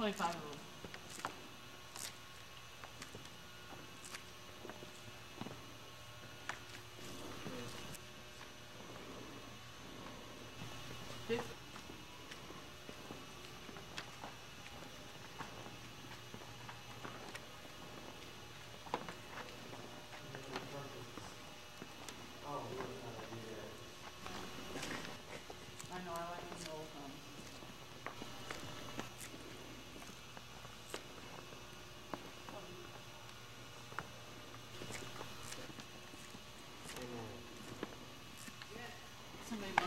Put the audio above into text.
25 of them. somebody